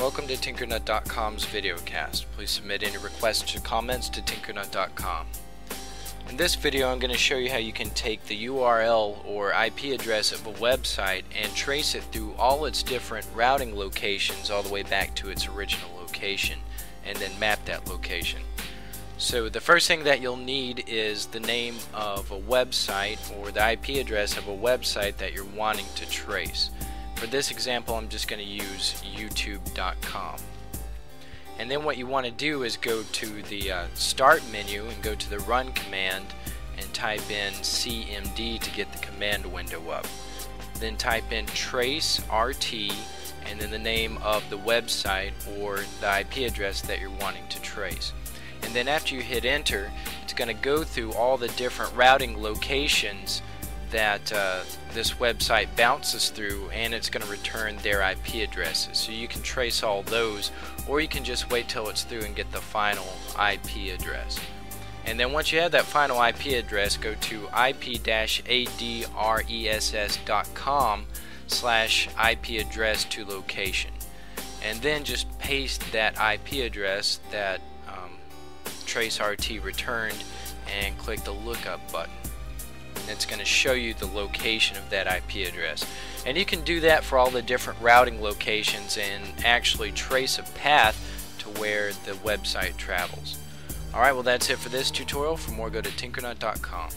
Welcome to Tinkernut.com's videocast. Please submit any requests or comments to Tinkernut.com. In this video I'm going to show you how you can take the URL or IP address of a website and trace it through all its different routing locations all the way back to its original location and then map that location. So the first thing that you'll need is the name of a website or the IP address of a website that you're wanting to trace. For this example I'm just going to use youtube.com. And then what you want to do is go to the uh, start menu and go to the run command and type in cmd to get the command window up. Then type in trace rt and then the name of the website or the IP address that you're wanting to trace and then after you hit enter it's going to go through all the different routing locations that uh, this website bounces through and it's going to return their IP addresses. So you can trace all those or you can just wait till it's through and get the final IP address. And then once you have that final IP address go to ip-adress.com slash IP address to location. And then just paste that IP address that trace RT returned and click the lookup button. And it's going to show you the location of that IP address. And you can do that for all the different routing locations and actually trace a path to where the website travels. Alright, well that's it for this tutorial. For more, go to tinkernut.com.